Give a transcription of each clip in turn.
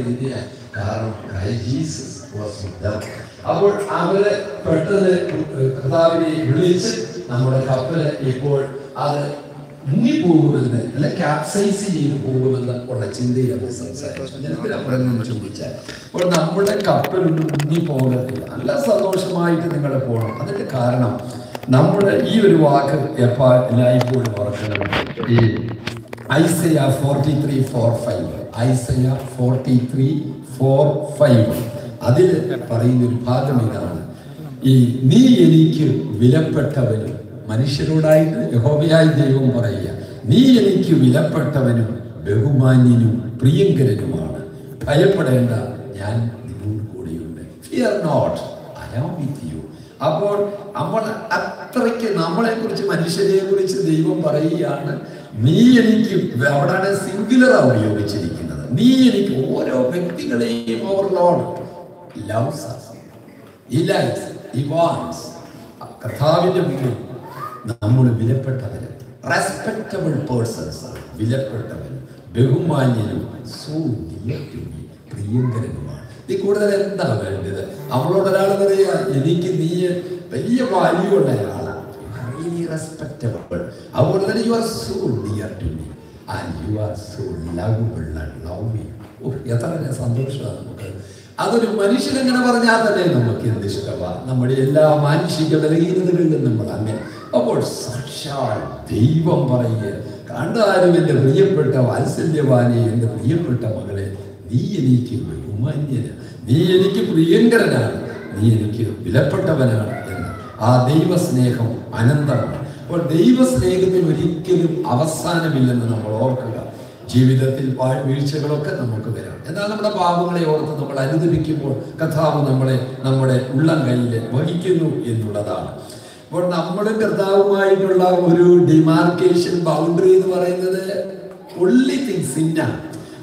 രീതിയാണ്. കാരണം Jesus was അപ്പോൾ അവർ പെട്ടെന്ന് കർത്താവിനെ വിളിച്ച് നമ്മുടെ കപ്പൽ ഇപ്പോൾ അത് മുങ്ങിപ്പോകുമെന്ന് അല്ലെ ക്യാപ്സൈസ് ചെയ്ത് പോകുമെന്ന് ഉള്ള ചിന്തയിൽ അവർ സംസാരിച്ചു ചോദിച്ചാൽ അപ്പോൾ നമ്മുടെ കപ്പലൊന്നും മുങ്ങി പോകത്തില്ല നല്ല സന്തോഷമായിട്ട് നിങ്ങൾ പോകണം. അതിന്റെ കാരണം നമ്മുടെ ഈ ഒരു വാക്ക് എപ്പോഴും എല്ലായ്പ്പോഴും ഓർക്കണം ഈ Isaiah forty three four five. Isaiah forty three four five അതിൽ പറയുന്ന ഒരു ഭാഗം ഇതാണ്. ഈ നീ എനിക്ക് വിലപ്പെട്ടവനും മനുഷ്യരോടായിട്ട് യഹോവയായ ദൈവം പറയുക. നീ എനിക്ക് വിലപ്പെട്ടവനും ബഹുമാന്യനും പ്രിയങ്കരനുമാണ്. ഭയപ്പെടേണ്ട ഞാൻ നിന്നോട് കൂടെയുണ്ട്. ഫിയർ നോട്ട് ഐ അപ്പോൾ നമ്മൾ അത്രയ്ക്ക് നമ്മളെ കുറിച്ച് മനുഷ്യരെ കുറിച്ച് ദൈവം പറയുകയാണ്. നീ എനിക്ക് അവിടാണ് സിംഗുലർ ഉപയോഗിച്ചിരിക്കുന്നത്. നീ എനിക്ക് ഓരോ വ്യക്തികളെയും ഓവർലോഡ് ലവ്സ് ഈ കഥാവിന്റെ മുന്നിൽ നമ്മൾ വിലപ്പെട്ടവര് റെസ്പെക്റ്റബിൾ പേഴ്സൺസ് വിലപ്പെട്ടവരും ബഹുമാന്യനും പ്രിയങ്കരനുമാണ്. നീ കൂടുതൽ എന്താ വേണ്ടത്? അവളോട് ഒരാൾ എനിക്ക് നീ വലിയ വാല്യൂ ഉള്ള ഒരാളാണ് I അതുപോലെ തന്നെ you are so dear to me. And you are so lovable and love me എത്ര സന്തോഷമാണ് നമുക്ക്. അതൊരു മനുഷ്യൻ എങ്ങനെ പറഞ്ഞാൽ തന്നെ നമുക്ക് എന്ത് ഇഷ്ടമാണ് നമ്മുടെ എല്ലാ മാനുഷിക ബലഹീനതകളിലും നമ്മൾ അങ്ങനെ. അപ്പോൾ സാക്ഷാൽ ദൈവം പറയുക കണ്ടാലും എന്റെ പ്രിയപ്പെട്ട വാത്സല്യവാനെ എന്റെ പ്രിയപ്പെട്ട മകളെ നീ എനിക്ക് ബഹുമാന്യന നീ എനിക്ക് പ്രിയങ്കരനാണ്. നീ എനിക്ക് വിലപ്പെട്ടവനാണ് എന്ന്. ആ ദൈവസ്നേഹം അനന്തമാണ്. അപ്പോൾ ദൈവസ്നേഹത്തിന് ഒരിക്കലും അവസാനമില്ലെന്ന് നമ്മൾ ഓർക്കുക. ജീവിതത്തിൽ വീഴ്ചകളൊക്കെ നമുക്ക് വരാം. എന്നാൽ നമ്മുടെ പാപങ്ങളെ ഓർത്ത് നമ്മൾ അനുദപിക്കുമ്പോൾ കഥാവ് നമ്മളെ നമ്മുടെ ഉള്ളം കയ്യിൽ വഹിക്കുന്നു എന്നുള്ളതാണ്. അപ്പോൾ നമ്മുടെ കർത്താവുമായിട്ടുള്ള ഒരു ഡിമാർക്കേഷൻ ബൗണ്ടറി എന്ന് പറയുന്നത് ഒള്ളി തിങ്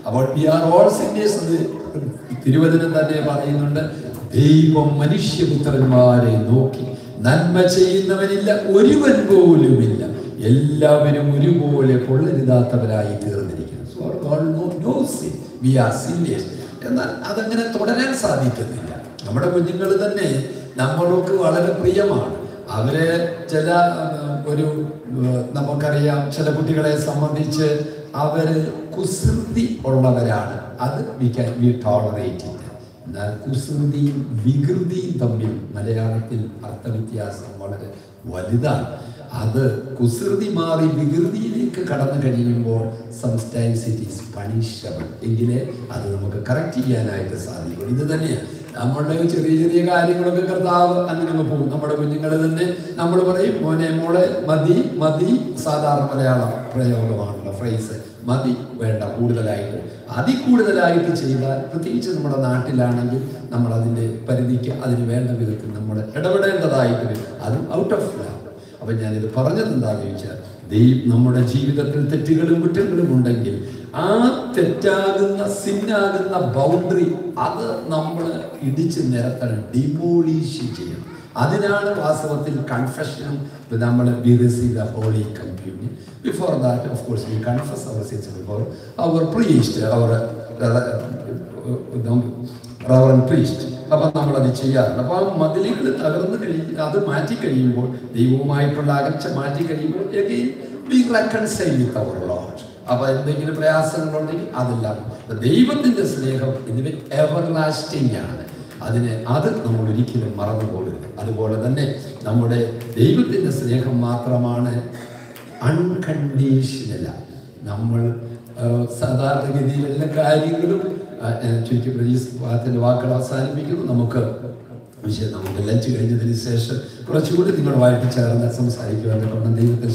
അപ്പോൾ വി ആർ ഓൾ സിന്നേഴ്സ് തിരുവചനം തന്നെ പറയുന്നുണ്ട്. ദൈവം മനുഷ്യപുത്രന്മാരെ നോക്കി. നന്മ ചെയ്യുന്നവനില്ല ഒരുവൻ പോലുമില്ല. എല്ലാവരും ഒരുപോലെ കൊള്ളരുതാത്തവരായി തീർന്നിരിക്കുന്നു. എന്നാൽ അതങ്ങനെ തുടരാൻ സാധിക്കുന്നില്ല. നമ്മുടെ കുഞ്ഞുങ്ങൾ തന്നെ നമ്മൾക്ക് വളരെ പ്രിയമാണ്. അവരെ ചില ഒരു നമുക്കറിയാം ചില കുട്ടികളെ സംബന്ധിച്ച് അവർ കുസൃതി ഉള്ളവരാണ്. അത് വി ക്യാൻ വി ടോളറേറ്റ് എന്നാൽ കുസൃതിയും വികൃതിയും തമ്മിൽ മലയാളത്തിൽ അർത്ഥവ്യത്യാസം വളരെ വലുതാണ്. അത് കുസൃതി മാറി വികൃതിയിലേക്ക് കടന്നു കഴിയുമ്പോൾ സംസ്റ്റൈംസ് ഇറ്റ് എങ്കിലേ അത് നമുക്ക് കറക്റ്റ് ചെയ്യാനായിട്ട് സാധിക്കും. ഇത് തന്നെയാണ്. നമ്മളുടെ ചെറിയ ചെറിയ കാര്യങ്ങളൊക്കെ കർത്താവ് അങ്ങനെ അങ്ങ് പോകും. നമ്മുടെ കുഞ്ഞുങ്ങൾ തന്നെ നമ്മൾ പറയും മോനെ മോളെ മതി മതി. സാധാരണ മലയാളം പ്രയോഗമാണല്ലോ ഫ്രൈസ് മതി വേണ്ട കൂടുതലായിട്ട്. അതി കൂടുതലായിട്ട് ചെയ്താൽ പ്രത്യേകിച്ച് നമ്മുടെ നാട്ടിലാണെങ്കിൽ നമ്മൾ അതിന്റെ പരിധിക്ക് അതിന് വേണ്ട വിധത്തിൽ നമ്മൾ ഇടപെടേണ്ടതായിട്ട് വരും. അതും ഔട്ട് ഓഫ് ലവ് അപ്പം ഞാനിത് പറഞ്ഞത് എന്താണെന്ന് ചോദിച്ചാൽ ദൈവം നമ്മുടെ ജീവിതത്തിൽ തെറ്റുകളും കുറ്റങ്ങളും ഉണ്ടെങ്കിൽ ആ തെറ്റാകുന്ന സിന്നാകുന്ന ബൗണ്ടറി അത് നമ്മൾ ഇടിച്ച് നിരത്തണം ഡിമോളീഷ് ചെയ്യണം. അതിനാണ് വാസ്തവത്തിൽ കൺഫെഷനും നമ്മൾ we receive the holy communion before that of course we confess our sins before our priest our reverend priest അപ്പം നമ്മളത് ചെയ്യാറുണ്ട് അപ്പോൾ ആ മതിലുകൾ തകർന്ന് കഴിയും അത് മാറ്റി കഴിയുമ്പോൾ ദൈവവുമായിട്ടുള്ള അകച്ച മാറ്റി കഴിയുമ്പോൾ we reconcile with our lord അപ്പൊ എന്തെങ്കിലും പ്രയാസങ്ങളുണ്ടെങ്കിൽ അതെല്ലാം ദൈവത്തിന്റെ സ്നേഹം ഇതിന് എവർ ലാസ്റ്റിംഗ് ആണ്. അതിന് അത് നമ്മൾ ഒരിക്കലും മറന്നു പോകരുത് അതുപോലെ തന്നെ നമ്മുടെ ദൈവത്തിന്റെ സ്നേഹം മാത്രമാണ് അൺകണ്ടീഷണല നമ്മൾ സാധാരണഗതിയിൽ എല്ലാ കാര്യങ്ങളും ചുരുക്കി വാക്കിന്റെ വാക്കുകൾ അവസാനിപ്പിക്കുന്നു. നമുക്ക് വിഷയം നമുക്ക് ലഞ്ച് കഴിഞ്ഞതിന് ശേഷം കുറച്ചുകൂടി നിങ്ങളുമായിട്ട് ചേർന്ന് സംസാരിക്കുവാനുള്ള നമ്മൾ ദൈവത്തിൽ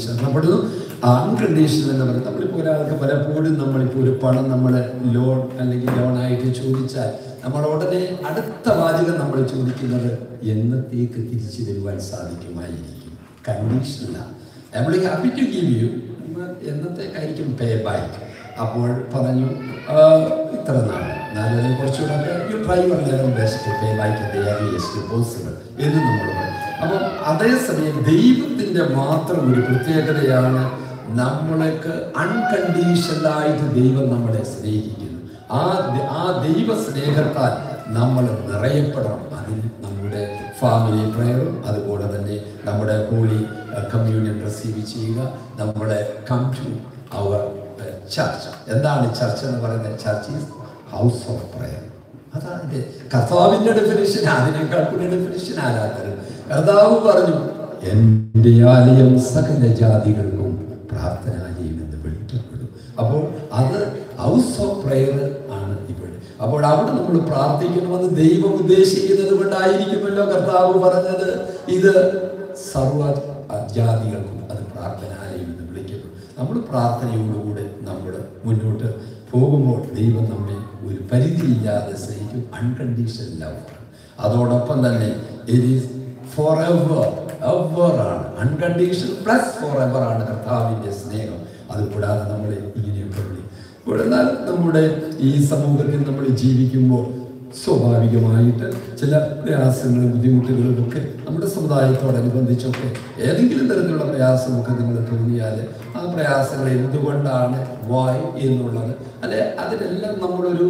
ആ അൺകണ്ടീഷണൽ എന്ന് പറയുന്നത് നമ്മളിപ്പോൾ ഒരാൾക്ക് പലപ്പോഴും നമ്മളിപ്പോൾ ഒരു പണം നമ്മൾ ലോൺ അല്ലെങ്കിൽ ലോണായിട്ട് ചോദിച്ചാൽ നമ്മൾ ഉടനെ അടുത്ത വാചകം നമ്മൾ ചോദിക്കുന്നത് എന്നത്തേക്ക് തിരിച്ചു വരുവാൻ സാധിക്കുമായിരിക്കും. കണ്ടീഷനല്ല നമ്മൾ ഹാപ്പി ടു ഗീവ് യു എന്നത്തേക്കായിരിക്കും പേ ബാക്ക് അപ്പോൾ പറഞ്ഞു ഇത്ര നാൾ നാലേ കുറച്ചുകൂടെ you try your level best pay back the possible എന്ന് നമ്മൾ പറയും. അപ്പം അതേസമയം ദൈവത്തിന്റെ മാത്രം ഒരു പ്രത്യേകതയാണ് നമ്മൾക്ക് അൺകണ്ടീഷണലായിട്ട് ദൈവം നമ്മളെ സ്നേഹിക്കുന്നു. ആ ആ ദൈവ സ്നേഹത്താൽ നമ്മൾ നിറയപ്പെടണം. അതിൽ നമ്മുടെ ഫാമിലി പ്രയറും അതുപോലെ തന്നെ നമ്മുടെ ഹോളി കമ്മ്യൂണിയൻ റിസീവ് ചെയ്യുക. നമ്മുടെ കം ടു അവർ ചർച്ച് എന്താണ് ചർച്ച് എന്ന് പറയുന്നത്? Church is house of prayer അതാണ് കർത്താവിന്റെ ഡെഫിനിഷൻ അതിനേക്കാൾ കൂടി ഡെഫിനിഷൻ ആരാധന കർത്താവ് പറഞ്ഞു എന്റെ ആലയം സകല ജാതികൾക്കും പ്രാർത്ഥനാലയം എന്ന് വിളിക്കപ്പെടും അപ്പോൾ അത് ഹൗസ് ഓഫ് പ്രയർ ആണ് ഇവിടെ അപ്പോൾ അവിടെ നമ്മൾ പ്രാർത്ഥിക്കണമെന്ന് ദൈവം ഉദ്ദേശിക്കുന്നത് കൊണ്ടായിരിക്കുമല്ലോ കർത്താവ് പറഞ്ഞത്. ഇത് സർവ ജാതികൾക്കും അത് പ്രാർത്ഥനാലയം എന്ന് വിളിക്കുന്നു. നമ്മൾ പ്രാർത്ഥനയോടുകൂടെ നമ്മൾ മുന്നോട്ട് പോകുമ്പോൾ ദൈവം നമ്മെ ഒരു പരിധിയില്ലാതെ സ്നേഹിക്കും അൺകണ്ടീഷൻ ലവ് അതോടൊപ്പം തന്നെ it is for ever ever ആണ്. അൺകണ്ടീഷൻ പ്ലസ് ഫോർ എവർ ആണ് കർത്താവിന്റെ സ്നേഹം. അത് കൂടാതെ നമ്മളെ എന്നാൽ നമ്മുടെ ഈ സമൂഹത്തിൽ നമ്മൾ ജീവിക്കുമ്പോൾ സ്വാഭാവികമായിട്ട് ചില പ്രയാസങ്ങളും ബുദ്ധിമുട്ടുകളും ഒക്കെ നമ്മുടെ സമുദായത്തോടനുബന്ധിച്ചൊക്കെ ഏതെങ്കിലും തരത്തിലുള്ള പ്രയാസമൊക്കെ നിങ്ങൾ തോന്നിയാൽ ആ പ്രയാസങ്ങൾ എന്തുകൊണ്ടാണ്? വായ് എന്നുള്ളത്. അല്ലെ അതിനെല്ലാം നമ്മളൊരു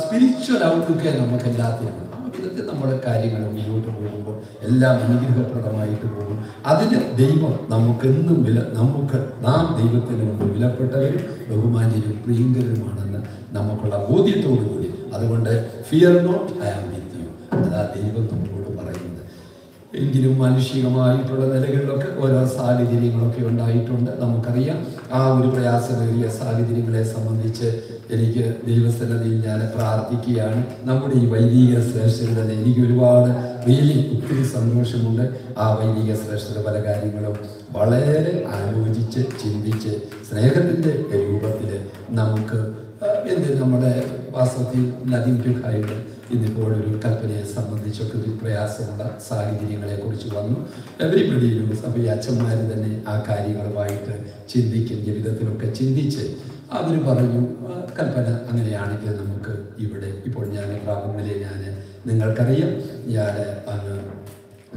സ്പിരിച്വൽ ഔട്ട്ലുക്കേ നമുക്ക് എല്ലാത്തിനും വിധത്തിൽ നമ്മുടെ കാര്യങ്ങൾ മുന്നോട്ട് പോകുമ്പോൾ എല്ലാം അനുഗ്രഹപ്രദമായിട്ട് പോകും. അതിന് ദൈവം നമുക്കെന്നും വില നമുക്ക് നാം ദൈവത്തിന് മുമ്പ് വിലപ്പെട്ടവരും ബഹുമാന്യരും പ്രിയങ്കരുമാണെന്ന് നമുക്കുള്ള ബോധ്യത്തോടു കൂടി അതുകൊണ്ട് fear not I am with you അതാ ദൈവം എങ്കിലും മാനുഷികമായിട്ടുള്ള നിലകളിലൊക്കെ ഓരോ സാഹചര്യങ്ങളൊക്കെ ഉണ്ടായിട്ടുണ്ട്. നമുക്കറിയാം. ആ ഒരു പ്രയാസമേറിയ സാഹചര്യങ്ങളെ സംബന്ധിച്ച് എനിക്ക് ദൈവസ്ഥലതയിൽ ഞാൻ പ്രാർത്ഥിക്കുകയാണ്. നമ്മുടെ ഈ വൈദിക ശ്രേഷ്ഠത എനിക്ക് ഒരുപാട് റിയലി ഒത്തിരി സന്തോഷമുണ്ട്. ആ വൈദിക ശ്രേഷ്ഠത പല കാര്യങ്ങളും വളരെ ആലോചിച്ച് ചിന്തിച്ച് സ്നേഹത്തിന്റെ രൂപത്തിൽ നമുക്ക് എന്ത് നമ്മുടെ വാസ്തവത്തിൽ നദീം ടു ഇന്നിപ്പോൾ ഒരു കൽപ്പനയെ സംബന്ധിച്ചൊക്കെ ഒരു പ്രയാസമുള്ള സാഹചര്യങ്ങളെ കുറിച്ച് വന്നു. എവരിബഡിയിലും സഭയെ അച്ഛന്മാർ തന്നെ ആ കാര്യങ്ങളുമായിട്ട് ചിന്തിക്കും ജീവിതത്തിലൊക്കെ ചിന്തിച്ച് അവർ പറഞ്ഞു കൽപ്പന അങ്ങനെയാണെങ്കിൽ നമുക്ക് ഇവിടെ ഇപ്പോൾ ഞാൻ ഗ്രാമങ്ങളിൽ ഞാൻ നിങ്ങൾക്കറിയാം. ഞാൻ അങ്ങ്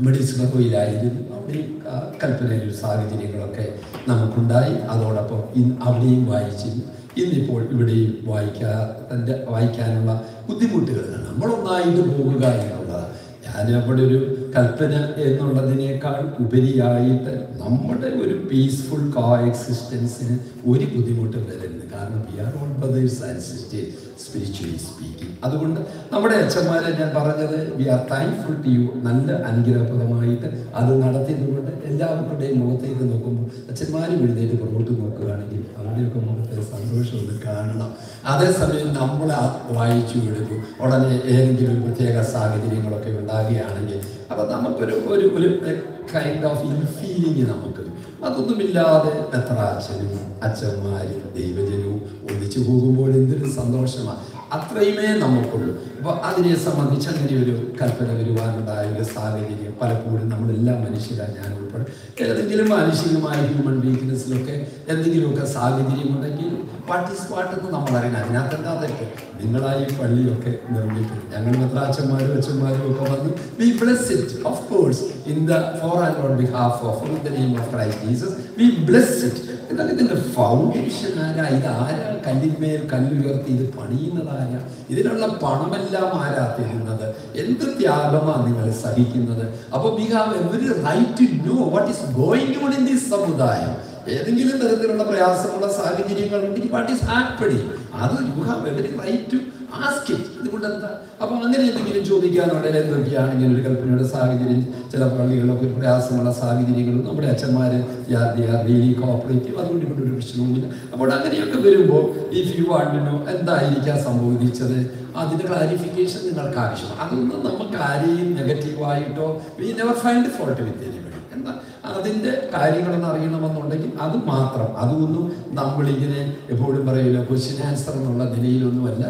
മെഡിസിനോയിലായിരുന്നു അവിടെയും ആ, കൽപ്പനയിൽ സാഹചര്യങ്ങളൊക്കെ നമുക്കുണ്ടായി. അതോടൊപ്പം ഇന്ന് അവിടെയും വായിച്ചിരുന്നു. ഇന്നിപ്പോൾ ഇവിടെയും വായിക്കാന്റെ വായിക്കാനുള്ള ബുദ്ധിമുട്ടുകൾ നമ്മളൊന്നായിട്ട് പോകുക എന്നുള്ളതാണ് ഞാൻ അവിടെ ഒരു കൽപ്പന എന്നുള്ളതിനേക്കാൾ ഉപരിയായിട്ട് നമ്മുടെ ഒരു പീസ്ഫുൾ കോ എക്സിസ്റ്റൻസിന് ഒരു ബുദ്ധിമുട്ടും വരരുത്. കാരണം we are all brothers and sisters spiritually speaking. അതുകൊണ്ട് നമ്മുടെ അച്ഛന്മാരെ ഞാൻ പറഞ്ഞത് we are thankful to you. നല്ല അനുഗ്രഹപ്രദമായിട്ട് അത് നടത്തിയതുകൊണ്ട് എല്ലാവരുടെയും മുഖത്തേക്ക് നോക്കുമ്പോൾ അച്ഛന്മാരും എഴുന്നേറ്റ് പുറകോട്ട് നോക്കുകയാണെങ്കിൽ അവരുടെയൊക്കെ മുഖത്തെ സന്തോഷം ഒന്ന് കാണണം. അതേസമയം നമ്മൾ വായിച്ചു വിടുമ്പോൾ ഉടനെ ഏതെങ്കിലും പ്രത്യേക സാഹചര്യങ്ങളൊക്കെ ഉണ്ടാകുകയാണെങ്കിൽ അപ്പം നമുക്കൊരു ഒരു ഒരു കൈൻഡ് ഓഫ് ഇൻഫീലിംഗ് നമുക്ക് അതൊന്നുമില്ലാതെ എത്ര അച്ഛനും അച്ഛന്മാരും ദൈവജനവും ഒന്നിച്ചു പോകുമ്പോൾ എന്തൊരു സന്തോഷമാണ്. അത്രയുമേ നമുക്കുള്ളൂ. അപ്പോൾ അതിനെ സംബന്ധിച്ച് അങ്ങനെ ഒരു കൽപ്പന വരുവാനുണ്ടായ ഒരു സാഹചര്യം പലപ്പോഴും നമ്മളെല്ലാ മനുഷ്യരാണ് ഞാൻ ഉൾപ്പെടെ ഏതെങ്കിലും മാനുഷികമായ ഹ്യൂമൻ വീക്ക്നെസ്സിലൊക്കെ എന്തെങ്കിലുമൊക്കെ സാഹചര്യം ഉണ്ടെങ്കിൽ വാട്ട് ഈസ് വാട്ട് എന്ന് നമ്മൾ അതിനകത്ത് എന്താ തെറ്റ്? നിങ്ങളായി പള്ളിയൊക്കെ നിർമ്മിക്കും ഞങ്ങൾ മെത്രാച്ചന്മാരും അച്ഛന്മാരും ഒക്കെ വന്ന് we bless it of course in the for and on behalf of in the name of Christ Jesus we bless it എന്നാൽ ഇതിന്റെ ഫൗണ്ടേഷൻ ആരാ? ഇത് ആരാ? കല്ലിന്മേൽ കല്ലുയർത്തി ഇത് പണിയുന്നതാരാ? ഇതിനുള്ള പണമെല്ലാം ആരാ തരുന്നത് എന്ത് ത്യാഗമാണ് നിങ്ങൾ സഹിക്കുന്നത്? അപ്പൊ we have every right to know what is going on in this സമുദായം? ഏതെങ്കിലും തരത്തിലുള്ള പ്രയാസമുള്ള സാഹചര്യങ്ങൾ ഉണ്ടെങ്കിൽ വാട്ട് ഈസ് ഹാപ്പനിങ് അത് you have every right to അപ്പൊ അങ്ങനെ എന്തെങ്കിലും ചോദിക്കാനുള്ള ഇങ്ങനെ ഒരു കൽപ്പനയുടെ സാഹചര്യം. ചില പള്ളികളിലൊക്കെ പ്രയാസമുള്ള സാഹചര്യങ്ങളും നമ്മുടെ അച്ഛന്മാര് കോപ്പറേറ്റീവ് അതുകൊണ്ട് ഇവിടെ ഒരു പ്രശ്നവുമില്ല. അപ്പോൾ അങ്ങനെയൊക്കെ വരുമ്പോൾ ഇഫ് യു വാണ്ടിനോ എന്തായിരിക്കാം സംഭവിച്ചത്? അതിന്റെ ക്ലാരിഫിക്കേഷൻ നിങ്ങൾക്ക് ആവശ്യമാണ്. അതൊന്നും നമുക്ക് ആരെയും നെഗറ്റീവായിട്ടോ we never find fault with anybody എന്താ? അതിന്റെ കാര്യങ്ങളൊന്നും അറിയണമെന്നുണ്ടെങ്കിൽ അത് മാത്രം. അതൊന്നും നമ്മളിങ്ങനെ എപ്പോഴും പറയില്ല ക്വസ്റ്റ്യൻ ആൻസർ എന്നുള്ള നിലയിലൊന്നുമല്ല.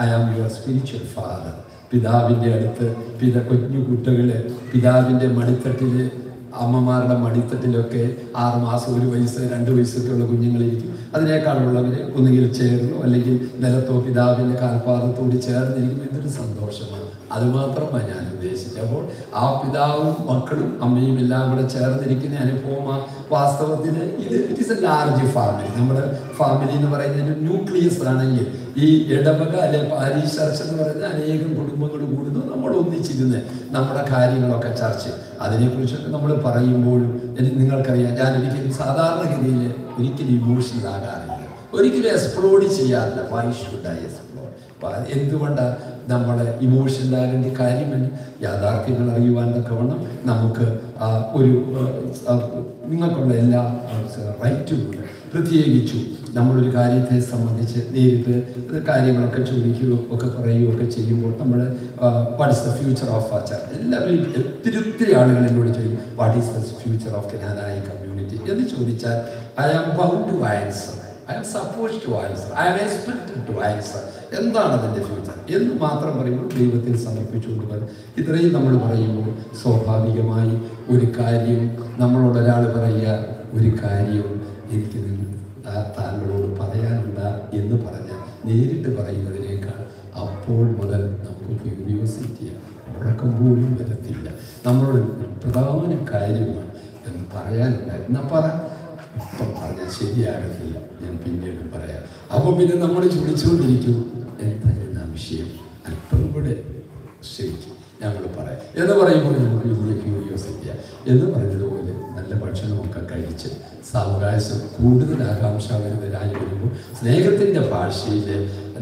I am your spiritual father പിതാവിന്റെ അടുത്ത് പിത കുഞ്ഞു കുട്ടികളെ പിതാവിന്റെ മടിത്തട്ടിൽ അമ്മമാരുടെ മടിത്തട്ടിലൊക്കെ ആറ് മാസം ഒരു വയസ്സ് രണ്ട് വയസ്സൊക്കെ ഉള്ള കുഞ്ഞുങ്ങളിരിക്കും. അതിനേക്കാളുള്ളവർ ഒന്നുകിൽ ചേർന്നു അല്ലെങ്കിൽ നിലത്തോ പിതാവിന്റെ കാൽപാദത്തോട് ചേർന്നിരിക്കും എന്തൊരു സന്തോഷമാണ്. അത് മാത്രമാണ് ഞാൻ ഉദ്ദേശിച്ചത്. അപ്പോൾ ആ പിതാവും മക്കളും അമ്മയും എല്ലാം കൂടെ ചേർന്നിരിക്കുന്ന അനുഭവമാണ് വാസ്തവത്തിൽ ഇത് it is a large family നമ്മുടെ ഫാമിലി എന്ന് പറയുന്നത് ന്യൂക്ലിയസ് ആണെങ്കിൽ ഈ ഇടവക അല്ലെ പാരീഷ് ചർച്ച എന്ന് പറയുന്ന അനേകം കുടുംബങ്ങൾ കൂടുന്നു. നമ്മൾ ഒന്നിച്ചിരുന്ന് നമ്മുടെ കാര്യങ്ങളൊക്കെ ചർച്ച അതിനെക്കുറിച്ചൊക്കെ നമ്മൾ പറയുമ്പോഴും എനിക്ക് നിങ്ങൾക്കറിയാം. ഞാൻ ഒരിക്കലും സാധാരണഗതിയിൽ ഒരിക്കലും ഇമോഷണൽ ആകാറില്ല. ഒരിക്കലും എക്സ്പ്ലോഡ് ചെയ്യാറില്ല. വൈ ഷുഡ് ഐ എക്സ്പ്ലോർ എന്തുകൊണ്ടാണ് നമ്മൾ ഇമോഷണൽ ആകേണ്ട കാര്യമല്ല യാഥാർത്ഥ്യങ്ങൾ അറിയുവാൻ തക്കവണ്ണം നമുക്ക് ഒരു നിങ്ങൾക്കുള്ള എല്ലാ റൈറ്റുമുണ്ട് പ്രത്യേകിച്ചു നമ്മളൊരു കാര്യത്തെ സംബന്ധിച്ച് നേരിട്ട് കാര്യങ്ങളൊക്കെ ചോദിക്കുകയോ ഒക്കെ പറയുകയോ ഒക്കെ ചെയ്യുമ്പോൾ നമ്മൾ what is the future of ആ ചർച്ച് എല്ലാവരും ഒത്തിരി ഒത്തിരി ആളുകൾ എന്നോട് ചോദിക്കും what is the future of Knanaya community എന്ന് ചോദിച്ചാൽ I am bound to answer I am suppose to answer I am expected to answer എന്താണ് അതിന്റെ ഫ്യൂച്ചർ എന്ന് മാത്രം പറയുമ്പോൾ ദൈവത്തിൽ സമർപ്പിച്ചുകൊണ്ട് പറയും ഇത്രയും നമ്മൾ പറയുമ്പോൾ സ്വാഭാവികമായി ഒരു കാര്യം നമ്മളോട് ഒരാൾ പറയുക ഒരു കാര്യവും എനിക്ക് താങ്കളോട് പറയാനുണ്ട് എന്ന് പറഞ്ഞ് നേരിട്ട് പറയുന്നതിനേക്കാൾ അപ്പോൾ മുതൽ നമുക്ക് ക്യൂരിയോസിറ്റി ഉറക്കം പോലും വരത്തില്ല. നമ്മളോട് പ്രധാന കാര്യമാണ് എന്ന് പറയാനുണ്ട്. എന്നാ പറ. ഇപ്പം പറഞ്ഞാൽ ശരിയാകത്തില്ല. ഞാൻ പിന്നീട് പറയാം. അപ്പോൾ പിന്നെ നമ്മൾ ചോദിച്ചുകൊണ്ടിരിക്കും എന്തായിരുന്നു വിഷയം? അല്പം കൂടെ ശരിക്കും ഞങ്ങൾ പറയാം. എന്ന് പറയുമ്പോൾ നമുക്ക് ക്യൂരിയോസിറ്റിയാണ് എന്ന് പറഞ്ഞതുപോലെ നല്ല ഭക്ഷണമൊക്കെ കഴിച്ച് സാവകാശം കൂടുതൽ ആകാംക്ഷ വരുന്നതായി വരുമ്പോൾ സ്നേഹത്തിന്റെ ഭാഷയിൽ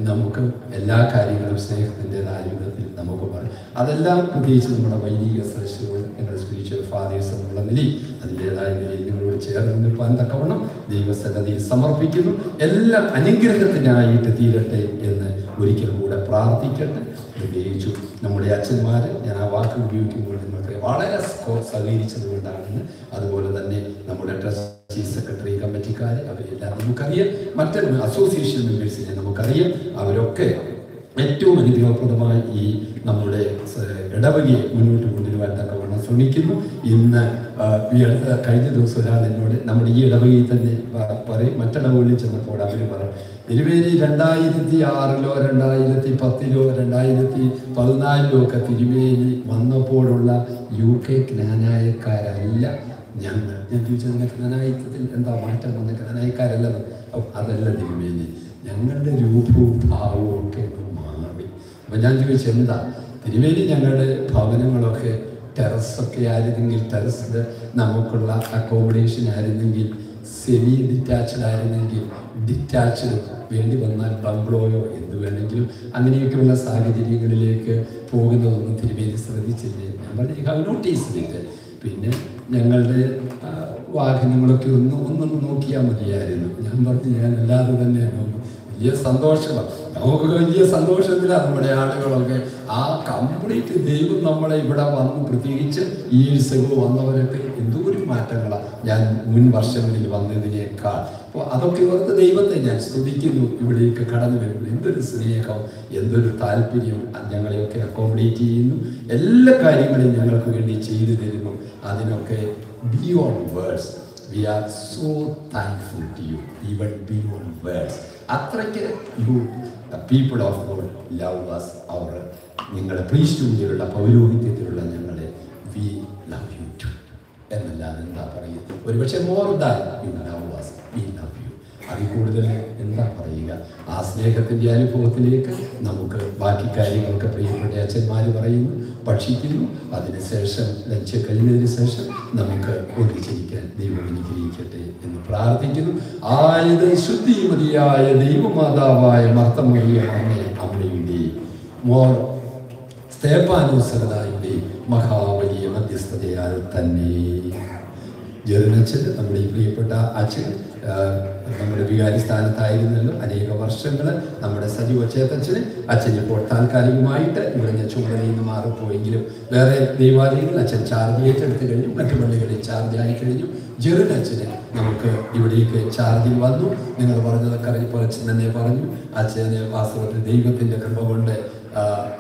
നമുക്ക് എല്ലാ കാര്യങ്ങളും സ്നേഹത്തിന്റെതായ വിധത്തിൽ നമുക്ക് പറയും. അതെല്ലാം പ്രത്യേകിച്ച് നമ്മുടെ വൈദിക സദസ്സുകൾ ഞങ്ങളുടെ സ്പിരിച്വൽ ഫാദേഴ്സ് എന്നുള്ള നിലയിൽ അതിന്റെതായ നിലയിൽ നിങ്ങളോട് ചേർന്ന് നിൽപ്പാൻ തക്കവണ്ണം ദൈവസന്നതിയിൽ സമർപ്പിക്കുന്നു. എല്ലാ അനുഗ്രഹത്തിനായിട്ട് തീരട്ടെ എന്ന് ഒരിക്കൽ കൂടെ പ്രാർത്ഥിക്കട്ടെ. പ്രത്യേകിച്ചു നമ്മുടെ അച്ഛന്മാർ ഞാൻ ആ വാക്ക് ഉപയോഗിക്കുമ്പോൾ നിങ്ങൾക്ക് വളരെ സഹകരിച്ചത് കൊണ്ടാണെന്ന് അതുപോലെ ട്രസ്റ്റി സെക്രട്ടറി കമ്മിറ്റിക്കാർ അവരെല്ലാം നമുക്കറിയാം. മറ്റൊരു അസോസിയേഷൻ മെമ്പേഴ്സിനെ നമുക്കറിയാം. അവരൊക്കെ ഏറ്റവും അനുഗ്രഹപ്രദമായി ഈ നമ്മുടെ ഇടവകയെ മുന്നോട്ട് കൊണ്ടുവരുവാൻ തക്കവണ്ണം ശ്രമിക്കുന്നു. ഇന്ന് കഴിഞ്ഞ ദിവസം ഒരാൾ എന്നോട് നമ്മുടെ ഈ ഇടവകയിൽ തന്നെ പറയും. മറ്റിടവകളിൽ ചെന്നപ്പോൾ അവർ പറയും തിരുവേലി രണ്ടായിരത്തി ആറിലോ രണ്ടായിരത്തി പത്തിലോ രണ്ടായിരത്തി പതിനാലിലോ ഒക്കെ തിരുവേലി വന്നപ്പോഴുള്ള യു കെ ജ്ഞാനായക്കാരല്ല ഞങ്ങൾ ഞാൻ ചോദിച്ചത് ജ്ഞാനായത്തിൽ എന്താ മാറ്റം വന്ന ജ്ഞാനായക്കാരല്ലെന്ന് ഓ, അതല്ല തിരുവേലി ഞങ്ങളുടെ രൂപവും ഭാവവും ഒക്കെ മാറി. അപ്പം ഞാൻ ചോദിച്ചു എന്താ? തിരുവേലി ഞങ്ങളുടെ ഭവനങ്ങളൊക്കെ ടെറസൊക്കെ ആയിരുന്നെങ്കിൽ ടെറസിൽ നമുക്കുള്ള അക്കോമഡേഷൻ ആയിരുന്നെങ്കിൽ സെമി ഡിറ്റാച്ച്ഡ് ആയിരുന്നെങ്കിൽ ഡിറ്റാച്ച്ഡ് വേണ്ടി വന്നാൽ ബംഗ്ലോയോ എന്ത് വേണമെങ്കിലും അങ്ങനെയൊക്കെയുള്ള സാഹചര്യങ്ങളിലേക്ക് പോകുന്നതൊന്നും തിരുവേലി ശ്രദ്ധിച്ചില്ലേ? ഞാൻ പറഞ്ഞു ഹാവ് നോട്ടീസ് പിന്നെ ഞങ്ങളുടെ വാഹനങ്ങളൊക്കെ ഒന്ന് ഒന്നൊന്ന് നോക്കിയാൽ മതിയായിരുന്നു ഞാൻ പറഞ്ഞു ഞാൻ അല്ലാതെ തന്നെ. വലിയ സന്തോഷമാണ് നമുക്ക് വലിയ സന്തോഷത്തിലാണ് നമ്മുടെ ആളുകളൊക്കെ. ആ കംപ്ലീറ്റ് ദൈവം നമ്മളെ ഇവിടെ വന്ന്. പ്രത്യേകിച്ച് ഈ ഉത്സവം വന്നവരൊക്കെ എന്തോരം മാറ്റങ്ങളാണ് ഞാൻ മുൻ വർഷങ്ങളിൽ വന്നതിനേക്കാൾ. അപ്പോൾ അതൊക്കെ ഓർത്ത് ദൈവത്തെ ഞാൻ സ്തുതിക്കുന്നു. ഇവിടേക്ക് കടന്നു വരുന്നു. എന്തൊരു സ്നേഹം എന്തൊരു താല്പര്യം ഞങ്ങളെയൊക്കെ അക്കോമഡേറ്റ് ചെയ്യുന്നു. എല്ലാ കാര്യങ്ങളും ഞങ്ങൾക്ക് വേണ്ടി ചെയ്തു തരുന്നു. അതിനൊക്കെ beyond words we are so thankful to you even beyond words അത്രയ്ക്ക് you people of God love us our നിങ്ങളുടെ പ്രീസ്റ്റൂഡിലുള്ള പൗരോഹിത്യത്തിലുള്ള ഞങ്ങളെ വി ലവ് യു ടു എന്നല്ലാതെ എന്താ പറയുക? ഒരുപക്ഷെ more than you love was we love you അതിൽ കൂടുതൽ എന്താ പറയുക? ആ സ്നേഹത്തിന്റെ അനുഭവത്തിലേക്ക് നമുക്ക് ബാക്കി കാര്യങ്ങളൊക്കെ പ്രിയപ്പെട്ട അച്ഛന്മാർ പറയുന്നു. ഭക്ഷിക്കുന്നു. അതിനുശേഷം ലഞ്ച് കഴിഞ്ഞതിന് ശേഷം നമുക്ക് ഒന്നിച്ചിരിക്കാൻ ദൈവം അനുഗ്രഹിക്കട്ടെ എന്ന് പ്രാർത്ഥിക്കുന്നു. ആയത് ശുദ്ധിമതിയായ ദൈവമാതാവായ മർത്തമൊഴിയ അമ്മയുടെ മോർ സ്തേപ്പാനുസൃതായുടെ മഹാവലിയ മധ്യസ്ഥതയാൽ തന്നെ. ജെറിനച്ഛൻ നമ്മുടെ ഈ പ്രിയപ്പെട്ട അച്ഛൻ നമ്മുടെ വികാരി സ്ഥാനത്തായിരുന്നല്ലോ. അനേക വർഷങ്ങൾ നമ്മുടെ സജീവ ചേത്തച്ഛന് അച്ഛൻ ഇപ്പോൾ താൽക്കാലികമായിട്ട് ഇവിടെ ഞാൻ ചുമതലയിൽ നിന്ന് മാറിപ്പോയെങ്കിലും വേറെ ദൈവാലയങ്ങൾ അച്ഛൻ ചാർജ് ഏറ്റെടുത്ത് കഴിഞ്ഞു. മറ്റു പള്ളികളിൽ ചാർജ് ആയി കഴിഞ്ഞു. ജെറിൻ അച്ഛന് നമുക്ക് ഇവിടേക്ക് ചാർജിൽ വന്നു. നിങ്ങൾ പറഞ്ഞതൊക്കെ അറിയിപ്പോൾ അച്ഛൻ തന്നെ പറഞ്ഞു. അച്ഛന് വാസ്തവത്തിൽ ദൈവത്തിന്റെ കൃപ കൊണ്ട്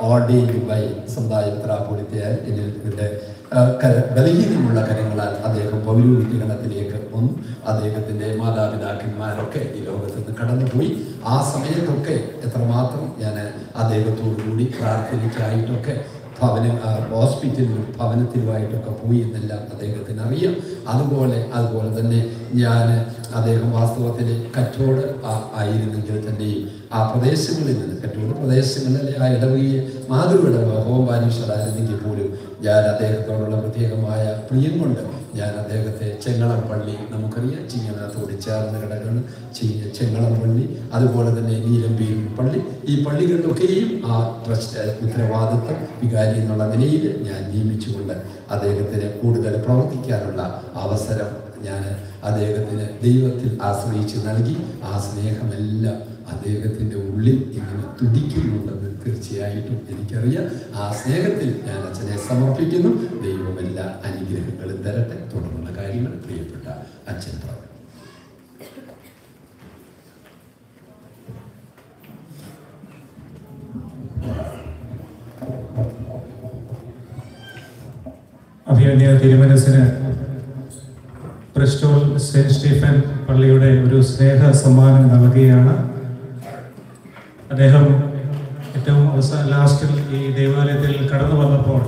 ഓർഡേഡ് ബൈ സമുദായ മെത്രാപ്പൊലിത്തയാൽ ഇതിന്റെ ബലഹീനമുള്ള കരങ്ങളാൽ അദ്ദേഹം പൗരോഹിത്യഗണത്തിലേക്ക് വന്നു. അദ്ദേഹത്തിന്റെ മാതാപിതാക്കന്മാരൊക്കെ ഈ ലോകത്ത് നിന്ന് കടന്നുപോയി. ആ സമയത്തൊക്കെ എത്രമാത്രം ഞാൻ അദ്ദേഹത്തോടു കൂടി പ്രാർത്ഥനയ്ക്കായിട്ടൊക്കെ ഭവന ഹോസ്പിറ്റലിലും ഭവനത്തിലുമായിട്ടൊക്കെ പോയി എന്നെല്ലാം അദ്ദേഹത്തിന് അറിയാം അതുപോലെ അതുപോലെ തന്നെ ഞാൻ അദ്ദേഹം വാസ്തവത്തിൽ കറ്റോട് ആയിരുന്നെങ്കിൽ തന്നെയും ആ പ്രദേശങ്ങളിൽ നിന്ന് കറ്റൂർ പ്രദേശങ്ങളിലെ ആ ഇടവകയെ മാതൃവിടവ ഹോം പാരീഷലായിരുന്നെങ്കിൽ പോലും ഞാൻ അദ്ദേഹത്തോടുള്ള പ്രത്യേകമായ പ്രിയം കൊണ്ട് ഞാൻ അദ്ദേഹത്തെ ചെങ്ങളം പള്ളി നമുക്കറിയാം ചിങ്ങനത്തോട് ചേർന്ന് കിടക്കുന്ന ചിങ്ങ ചെങ്ങളം പള്ളി അതുപോലെ തന്നെ നീലമ്പേരി പള്ളി. ഈ പള്ളികളിലൊക്കെയും ആ ഉത്തരവാദിത്വം വികാരി എന്നുള്ള നിലയിൽ ഞാൻ നിയമിച്ചുകൊണ്ട് അദ്ദേഹത്തിന് കൂടുതൽ പ്രവർത്തിക്കാനുള്ള അവസരം ഞാൻ അദ്ദേഹത്തിന് ദൈവത്തിൽ ആശ്രയിച്ച് നൽകി. ആ സ്നേഹമെല്ലാം അദ്ദേഹത്തിന്റെ ഉള്ളിൽ ഇങ്ങനെ തുടിക്കുന്നുണ്ടെന്ന് തീർച്ചയായിട്ടും എനിക്കറിയാം. ആ സ്നേഹത്തിൽ ഞാൻ അച്ഛനെ സമർപ്പിക്കുന്നു. ദൈവം എല്ലാ അനുഗ്രഹങ്ങളും തരട്ടെ. തുടർന്നുള്ള കാര്യങ്ങൾ പ്രിയപ്പെട്ട അച്ഛൻ പറഞ്ഞു. അഭിമന്യ തിരുമനസിന് ബ്രിസ്റ്റോൾ സെന്റ് സ്റ്റീഫൻ പള്ളിയുടെ ഒരു സ്നേഹ സമ്മാനം നൽകുകയാണ്. അദ്ദേഹം ഏറ്റവും അവസാന ലാസ്റ്റിൽ ഈ ദേവാലയത്തിൽ കടന്നു വന്നപ്പോൾ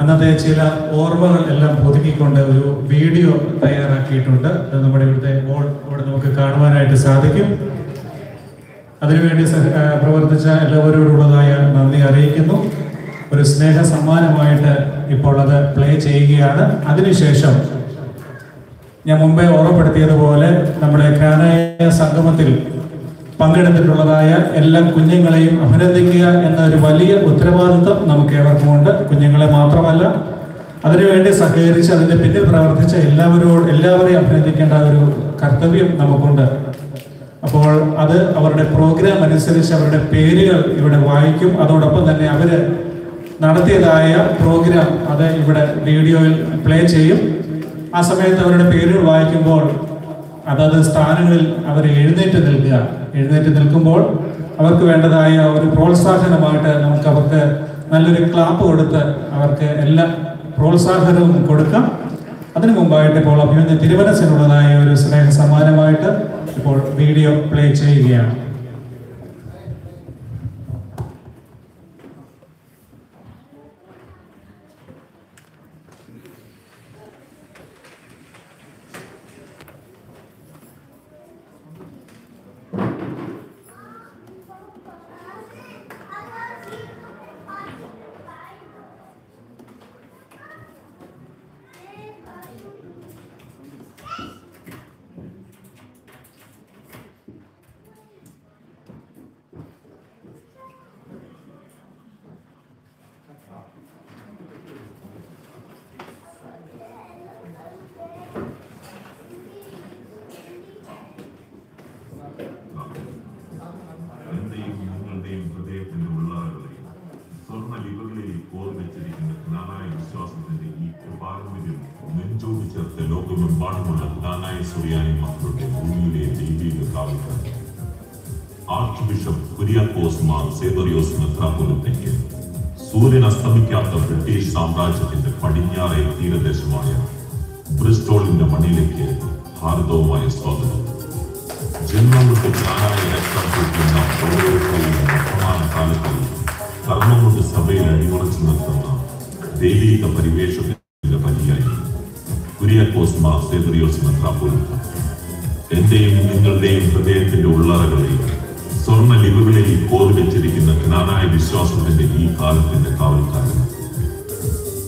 അന്നത്തെ ചില ഓർമ്മകൾ എല്ലാം പുതുക്കിക്കൊണ്ട് ഒരു വീഡിയോ തയ്യാറാക്കിയിട്ടുണ്ട്. അത് നമ്മുടെ ഇവിടുത്തെ ബോൾ ഇവിടെ നമുക്ക് കാണുവാനായിട്ട് സാധിക്കും. അതിനുവേണ്ടി പ്രവർത്തിച്ച എല്ലാവരോടുള്ളതായ നന്ദി അറിയിക്കുന്നു. ഒരു സ്നേഹ സമ്മാനമായിട്ട് ഇപ്പോൾ അത് പ്ലേ ചെയ്യുകയാണ്. അതിനുശേഷം ഞാൻ മുമ്പേ ഓർമ്മപ്പെടുത്തിയതുപോലെ നമ്മുടെ കാനായ സംഗമത്തിൽ പങ്കെടുത്തിട്ടുള്ളതായ എല്ലാ കുഞ്ഞുങ്ങളെയും അഭിനന്ദിക്കുക എന്ന ഒരു വലിയ ഉത്തരവാദിത്വം നമുക്ക് ഏവർക്കുമുണ്ട് കുഞ്ഞുങ്ങളെ മാത്രമല്ല അതിനുവേണ്ടി സഹകരിച്ച് അതിന്റെ പിന്നിൽ പ്രവർത്തിച്ച എല്ലാവരോട് എല്ലാവരെയും അഭിനന്ദിക്കേണ്ട ഒരു കർത്തവ്യം നമുക്കുണ്ട്. അപ്പോൾ അത് അവരുടെ പ്രോഗ്രാം അനുസരിച്ച് അവരുടെ പേരുകൾ ഇവിടെ വായിക്കും. അതോടൊപ്പം തന്നെ അവർ നടത്തിയതായ പ്രോഗ്രാം അത് ഇവിടെ വീഡിയോയിൽ പ്ലേ ചെയ്യും. ആ സമയത്ത് അവരുടെ പേരുകൾ വായിക്കുമ്പോൾ അതത് സ്ഥാനങ്ങളിൽ അവർ എഴുന്നേറ്റ് നിൽക്കുക. എഴുന്നേറ്റ് നിൽക്കുമ്പോൾ അവർക്ക് വേണ്ടതായ ഒരു പ്രോത്സാഹനമായിട്ട് നമുക്ക് അവർക്ക് നല്ലൊരു ക്ലാപ്പ് കൊടുത്ത് അവർക്ക് എല്ലാ പ്രോത്സാഹനവും കൊടുക്കാം. അതിനു മുമ്പായിട്ട് ഇപ്പോൾ അഭിമന്യ തിരുവനസിനുള്ളതായ ഒരു സ്നേഹ സമ്മാനമായിട്ട് ഇപ്പോൾ വീഡിയോ പ്ലേ ചെയ്യുകയാണ് എന്റെയും നിങ്ങളുടെയും ഹൃദയത്തിന്റെ ഉള്ളറകളെയും സ്വർണ ലിപുകളിൽ കോർവെച്ചിരിക്കുന്ന ജ്ഞാനായ വിശ്വാസത്തിന്റെ ഈ പാരമ്പര്യം ചേർത്ത് ലോകമെമ്പാടുമുള്ള താനായ സുറിയാനി മക്കളുടെ ഭൂമിയിലെ ദൈവിക കാവൽക്കാർ ആർച്ച് ബിഷപ്പ് കുര്യാക്കോസ് മാർ സേബറിയോസ് മെത്രാപൊലിത്തയ്ക്ക് സൂര്യൻ അസ്തമിക്കാത്ത ബ്രിട്ടീഷ് സാമ്രാജ്യത്തിന്റെ പടിഞ്ഞാറേ തീരദേശമായ ബ്രിസ്റ്റോളിന്റെ മണ്ണിലേക്ക് ഭാരതവുമായ സ്വാഗതം. ജന്മം കൊണ്ട് ജ്ഞാനായ രക്തം കൂട്ടുന്ന ഓരോരുത്തരെയും വർത്തമാന കാലത്തിൽ കർമ്മം സഭയിൽ അടിയുറച്ചു നിർത്തുന്ന ദൈവിക പരിവേഷത്തിന്റെ പര്യായി കുര്യാക്കോസ് മാർ സേതറിയോസ് മെത്രാപൊലിത്ത എന്റെയും നിങ്ങളുടെയും ഹൃദയത്തിന്റെ ഉള്ളറകളിൽ സ്വർണ ലിപികളിൽ കോർവെച്ചിരിക്കുന്ന ജ്ഞാനായ വിശ്വാസത്തിന്റെ ഈ കാലത്തിന്റെ കാവൽക്കാരൻ.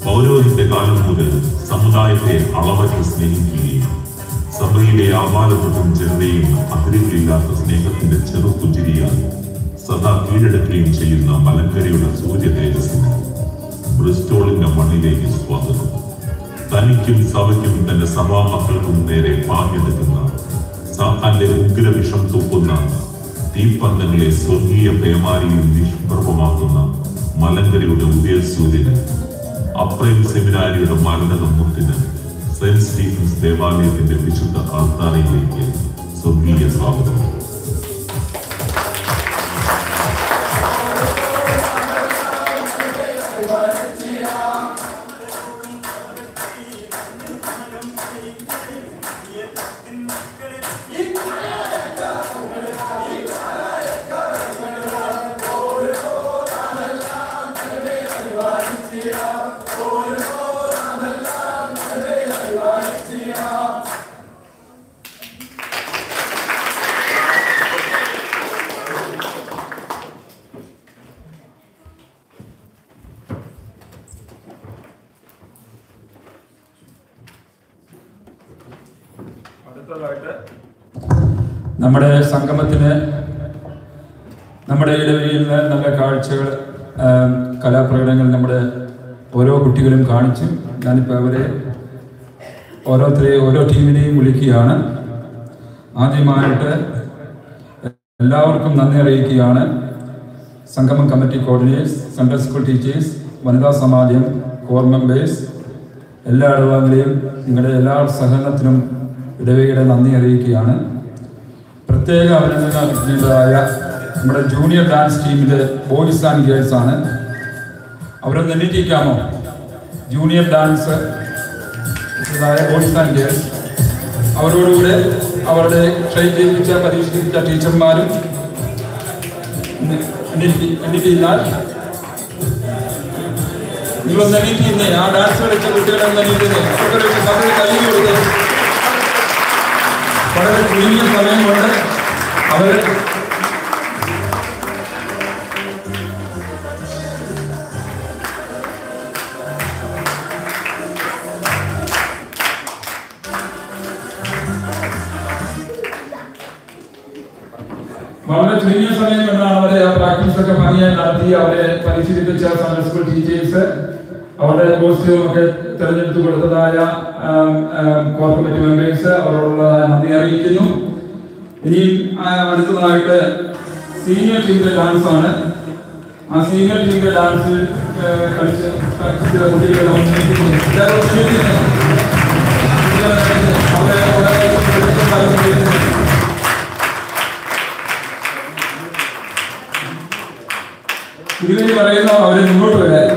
പൗരോഹിത്യ കാലം മുതൽ സമുദായത്തെ അളവറ്റ് സ്നേഹിക്കുകയും സഭയിലെ ആപാലപ്പെട്ടും ജനതയും അതിരുകളില്ലാത്ത സ്നേഹത്തിന്റെ ചെറുപുഞ്ചിരിയാൽ സദാ കീഴടക്കുകയും ചെയ്യുന്ന മലങ്കരയുടെ സൂര്യ തേജസ്സിന് ബ്രിസ്റ്റോളിന്റെ മണ്ണിലേക്ക് സ്വാഗതം. തനിക്കും സഭയ്ക്കും തന്റെ സഭാ മക്കൾക്കും നേരെ പാഞ്ഞെടുക്കുന്ന സാത്താന്റെ ഉഗ്രവിഷം തുപ്പുന്ന തീപ്പന്തങ്ങളെ സ്വർഗീയ പേമാരിയിൽ നിഷ്പ്രഭമാക്കുന്ന മലങ്കരയുടെ ഉദയസൂര്യന് അപ്രൈം സെമിനാരിയുടെ മരണ മുത്തിന് സെന്റ് സ്റ്റീഫൻസ് ദേവാലയത്തിന്റെ വിശുദ്ധ ആസ്ഥാനയിലേക്ക് സ്വർഗീയ സ്വാഗതം. കാണിച്ചു. ഞാനിപ്പോൾ അവരെ ഓരോരുത്തരെയും ഓരോ ടീമിനെയും വിളിക്കുകയാണ്. ആദ്യമായിട്ട് എല്ലാവർക്കും നന്ദി അറിയിക്കുകയാണ്. സംഗമം committee coordinators central school teachers വനിതാ സമാജം കോർ മെമ്പേഴ്സ് എല്ലാ ഇടവകളെയും നിങ്ങളുടെ എല്ലാ സഹകരണത്തിനും ഇടവേയുടെ നന്ദി അറിയിക്കുകയാണ്. പ്രത്യേക അഭിനന്ദനായ നമ്മുടെ ജൂനിയർ ഡാൻസ് ടീമിലെ ബോയ്സ് ആൻഡ് ഗേൾസ് ആണ്. നിന്നിട്ടിരിക്കാമോ എണീറ്റിരിക്കാമോ? Junior dance boys and girls അവരോടുകൂടെ അവരുടെ ട്രെയിൻ ചെയ്യിപ്പിച്ച പരീക്ഷിച്ച ടീച്ചർമാരും എണീറ്റിരുന്നാൽ നിങ്ങളൊന്ന് എണീറ്റിരുന്നേ. ആ ഡാൻസ് കളിച്ച കുട്ടികളെ ഒന്ന് എണീറ്റിരുന്നേ. വളരെ ചുരുങ്ങിയ സമയം കൊണ്ട് അവർ ചുരുങ്ങിയ സമയം കൊണ്ടാണ് അവരെ ആ പ്രാക്ടീസ് ഒക്കെ ഭംഗിയായി നടത്തി അവരെ പരിശീലിപ്പിച്ച സൺഡേ സ്കൂൾ ടീച്ചേഴ്സ് അവരുടെ കോസ്റ്റ്യൂം ഒക്കെ തിരഞ്ഞെടുത്ത് കൊടുത്തതായ കോർപ്പറേറ്റ് മെമ്പേഴ്സ് അവരോടുള്ള നന്ദി അറിയിക്കുന്നു. ഇനി അടുത്തതായിട്ട് സീനിയർ ടീമിന്റെ ഡാൻസ് ആണ്. ആ സീനിയർ ടീമിന്റെ ഡാൻസിൽ കളിച്ച് കുട്ടികളെ. അവരെ അവരെ ക്ഷണിക്കുന്നു. തിരുവേലി പറയുന്നു അവരെ മുന്നോട്ട് വരാൻ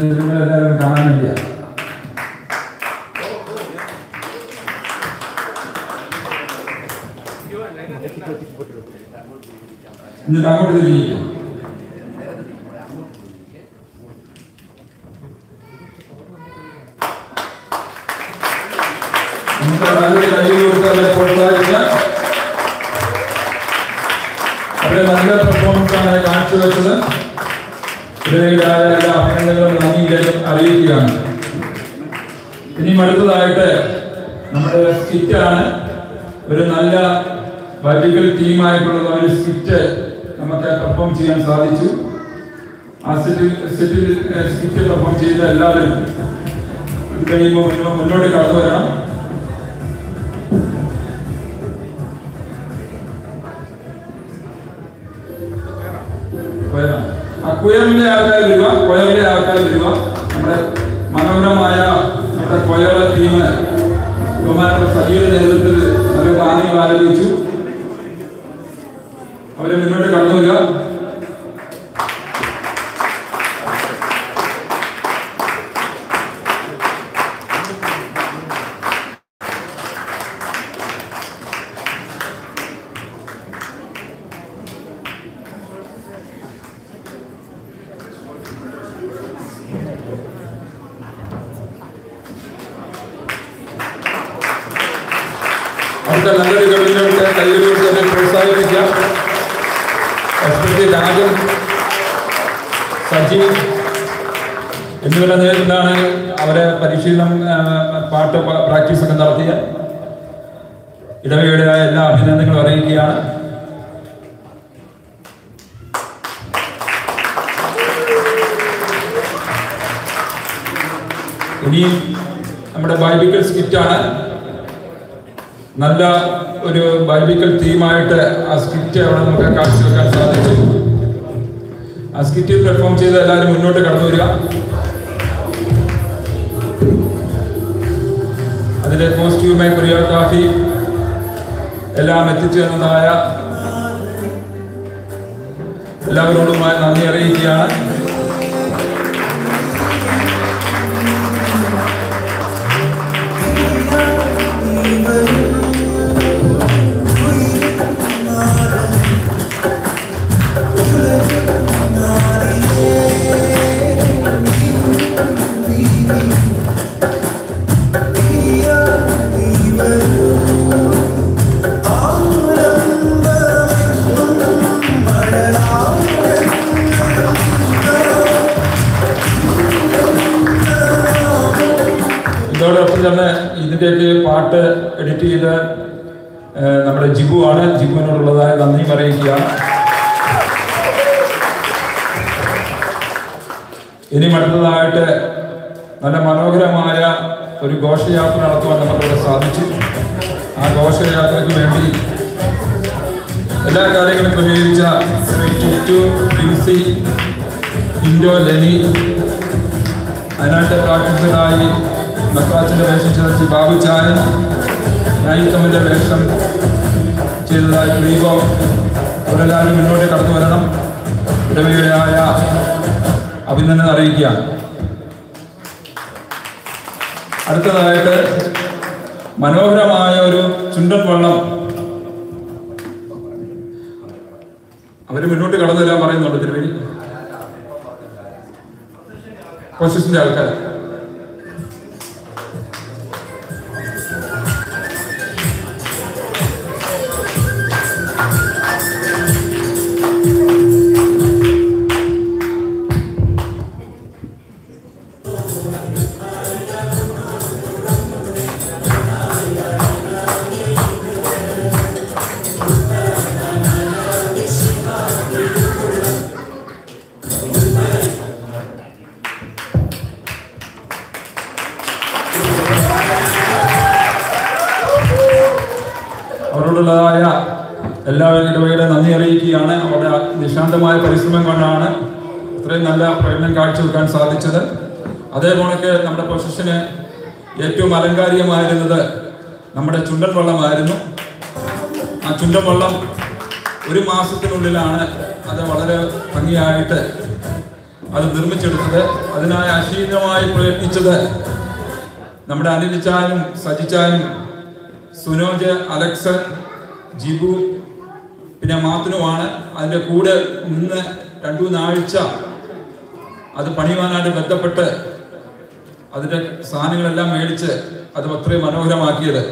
നിങ്ങളെല്ലാവരും കാണാൻ വേണ്ടിയാ എന്നിട്ട് അങ്ങോട്ട് തിരിഞ്ഞിരിക്കും നമുക്ക് നല്ലൊരു കൈ കാഴ്ചവെച്ചത് ഇതിനെതിരായ എല്ലാ അഭിനന്ദനങ്ങളും നന്ദിയിലേക്ക് അറിയിക്കുകയാണ്. ഇനിയും അടുത്തതായിട്ട് നമ്മുടെ സ്കിറ്റാണ് ഒരു നല്ല വെർട്ടിക്കൽ ടീമായിട്ടുള്ള ഒരു സ്കിറ്റ് നമുക്ക് പെർഫോം ചെയ്യാൻ സാധിച്ചു. ആ സെറ്റിൽ സെറ്റിൽ സ്കിറ്റ് പെർഫോം ചെയ്ത എല്ലാവരും ഇത് കഴിയുമ്പോൾ മുന്നോ- മുന്നോട്ട് കടന്നു വരണം. കുയറിലെ ആൾക്കാർ വരിക കൊയറിലെ ആൾക്കാർ വരിക. നമ്മുടെ മനോഹരമായ നമ്മുടെ കൊയറ ടീം ബഹുമാനപ്പെട്ട സജീവ നേതൃത്വത്തിൽ അവരെ ഗാനങ്ങൾ ആരംഭിച്ചു അവരെ മുന്നോട്ട് കടന്നു വരിക. അടുത്ത നല്ലൊരു കവിതകൾക്ക് കൈകളിലൂടെ തന്നെ പ്രോത്സാഹിപ്പിക്കാം. എസ്പെഷ്യലി രാജൻ സജി എന്നിവരുടെ നേതൃത്വത്തിലാണ് അവരെ പരിശീലനം പാട്ട് പ്രാക്ടീസ് ഒക്കെ നടത്തിയ ഇടവയുടെ എല്ലാ അഭിനന്ദനങ്ങളും അറിയിക്കുകയാണ്. ഇനിയും നമ്മുടെ ബൈബിക്കൽ സ്കിറ്റാണ്. നല്ല ഒരു ബൈബിക്കൽ തീമായിട്ട് ആ സ്ക്രിപ്റ്റ് അവിടെ നമുക്ക് കാഴ്ചവെക്കാൻ സാധിച്ചു ആ സ്ക്രിപ്റ്റ് പെർഫോം ചെയ്ത് എല്ലാവരും മുന്നോട്ട് കടന്നു വരിക. അതിന്റെ കോസ്റ്റ്യൂമായി കൊറിയോഗ്രാഫി എല്ലാം എത്തിച്ചു തന്നതായ എല്ലാവരോടുമായി നന്ദി അറിയിക്കുകയാണ്. ഇതോടൊപ്പം തന്നെ ഇതിന്റെയൊക്കെ പാട്ട് എഡിറ്റ് ചെയ്ത നമ്മുടെ ജിബു ആണ്. ജിബുവിനോടുള്ളതായ നന്ദി അറിയിക്കുകയാണ് ഇനി അടുത്തതായിട്ട് നല്ല മനോഹരമായ ഒരു ഘോഷയാത്ര നടത്തുവാൻ നമുക്കിവിടെ സാധിച്ചു. ആ ഘോഷയാത്രയ്ക്ക് വേണ്ടി എല്ലാ കാര്യങ്ങളും ക്രമീകരിച്ച ചുറ്റു ലിൻസി ഇൻഡോ ലെനി അതിനായിട്ട് പ്രാർത്ഥിച്ചതായി നക്കാച്ചിന്റെ വേഷം ശ്രീ ബാബു ചായൻ നായിക്കമ്മന്റെ വേഷം ചെയ്തതായി ദീപോ അവരെല്ലാവരും മുന്നോട്ട് കടന്നു വരണം. ഇടവകയായ അഭിനന്ദനം അറിയിക്കുകയാണ് അടുത്തതായിട്ട് മനോഹരമായ ഒരു ചുണ്ടൻ വള്ളം അവർ മുന്നോട്ട് കടന്നു തരാൻ പറയുന്നുണ്ട് തിരുവേനി പൊസിഷന്റെ ആൾക്കാർ കാഴ്ചവെക്കാൻ സാധിച്ചത്. അതേപോണക്ക് നമ്മുടെ പ്രൊഫഷന് ഏറ്റവും അലങ്കാരികമായിരുന്നത് നമ്മുടെ ചുണ്ടൻ വള്ളമായിരുന്നു ആ ചുണ്ടൻ വള്ളം ഒരു മാസത്തിനുള്ളിലാണ് അത് വളരെ ഭംഗിയായിട്ട് അത് നിർമ്മിച്ചെടുത്തത്. അതിനായി അശീലമായി പ്രയത്നിച്ചത് നമ്മുടെ അനിലിച്ചാനും സജിച്ചാനും സുനോജ് അലക്സൻ ജിബു പിന്നെ മാത്തുനുമാണ് അതിന്റെ കൂടെ നിന്ന് രണ്ടു മൂന്നാഴ്ച അത് പണിയുവാനായിട്ട് ബന്ധപ്പെട്ട് അതിന്റെ സാധനങ്ങളെല്ലാം മേടിച്ച് അത് അത്രയും മനോഹരമാക്കിയത്.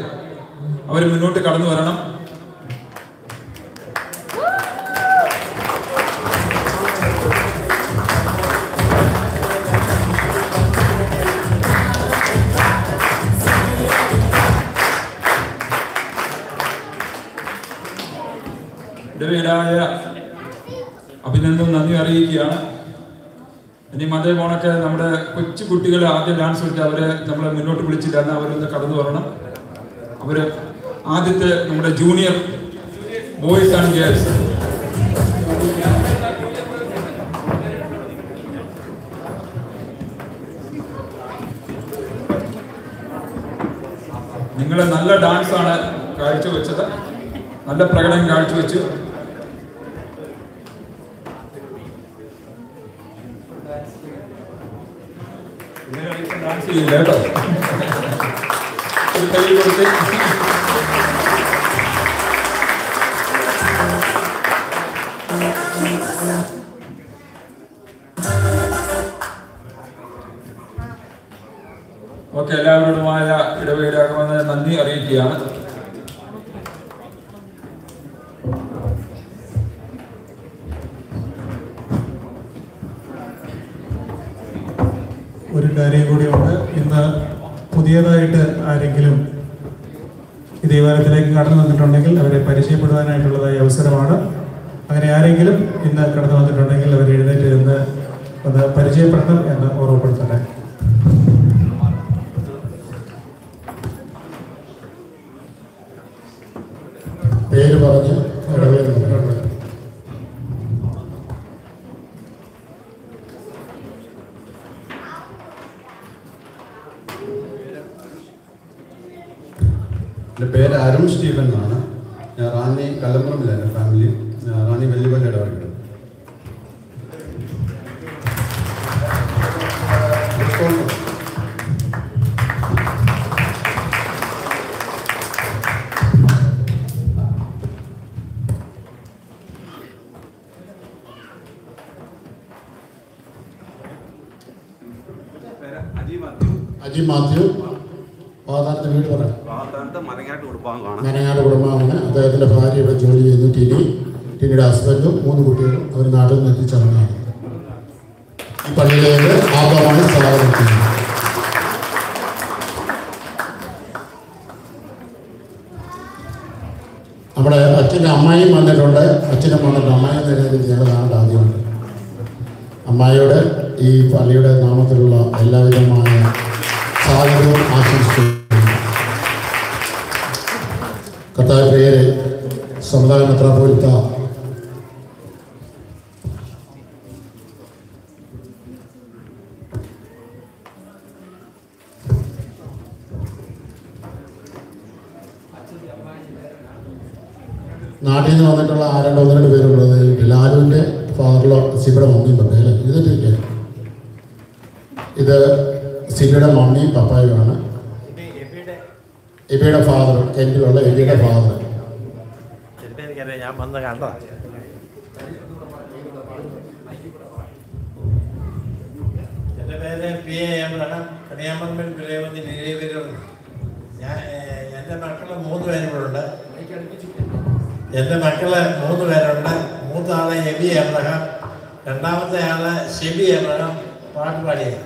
അവർ മുന്നോട്ട് കടന്നു വരണം. അഭിനന്ദനം നന്ദി അറിയിക്കുകയാണ്. ഇനി അതേ പോണൊക്കെ നമ്മുടെ കൊച്ചു കുട്ടികൾ ആദ്യം ഡാൻസ് കളിച്ച് അവരെ നമ്മളെ മുന്നോട്ട് വിളിച്ചില്ല എന്നാൽ അവരൊന്ന് കടന്നു വരണം. അവർ ആദ്യത്തെ നമ്മുടെ ജൂനിയർ ബോയ്സ് ആൻഡ് ഗേൾസ്. നിങ്ങളെ നല്ല ഡാൻസാണ് കാഴ്ചവെച്ചത്. നല്ല പ്രകടനം കാഴ്ചവെച്ചു ഇങ്ങനെ ചെയ്യില്ല കേട്ടോ. ഒരു കൈ കൊടുത്ത്. ഓക്കെ എല്ലാവരോടുമായ ഇടവേടാകുമെന്ന് നന്ദി അറിയിക്കുകയാണ് ഒരു കാര്യം കൂടിയുണ്ട് ഇന്ന് പുതിയതായിട്ട് ആരെങ്കിലും ഈ ദേവാലയത്തിലേക്ക് കടന്നു വന്നിട്ടുണ്ടെങ്കിൽ അവരെ പരിചയപ്പെടുവാനായിട്ടുള്ളതായ അവസരമാണ്. അങ്ങനെ ആരെങ്കിലും ഇന്ന് കടന്നു വന്നിട്ടുണ്ടെങ്കിൽ അവർ എഴുന്നേറ്റ് നിന്ന് ഒന്ന് പരിചയപ്പെടണം എന്ന് ഓർമ്മപ്പെടുത്തട്ടെ പേര് പറഞ്ഞ് ഇടവേള എന്റെ പേര് അരുൺ സ്റ്റീഫൻ എന്നാണ് ഞാൻ റാന്നി കല്ലമ്പുറമില്ല എന്റെ ഫാമിലി. റാണി റാന്നി വെല്ലുവല്ലയുടെ നാട്ടിൽ നിന്ന് വന്നിട്ടുള്ള ആരാണ്ട് രണ്ട് ഒന്ന് രണ്ട് പേരുള്ളത് ലാലുവിന്റെ ഫാദറിലോ സിബിയുടെ മമ്മിയും പപ്പയും അല്ലേ? ഇത് ടീക്കെ ഇത് സിബിയുടെ മമ്മിയും പപ്പായുമാണ് എബിയുടെ ഫാദർ കെന്റിലുള്ള എബിയുടെ ഫാദർ ഞാൻ വന്ന് കണ്ടതാ. എന്റെ പേര് പി എ എബ്രഹാം കണിയാമ്പറമ്പിൽ പിള്ളേമന്തി നിലവിലും ഞാൻ ഏഹ്, എന്റെ മക്കൾ മൂന്ന് പേരും ഇവിടെ ഉണ്ട്. എന്റെ മക്കൾ മൂന്ന് പേരുണ്ട്. മൂത്ത ആൾ എബി എബ്രഹാം രണ്ടാമത്തെ ആൾ ഷെബി എബ്രഹാം പാട്ട് പാടിയത്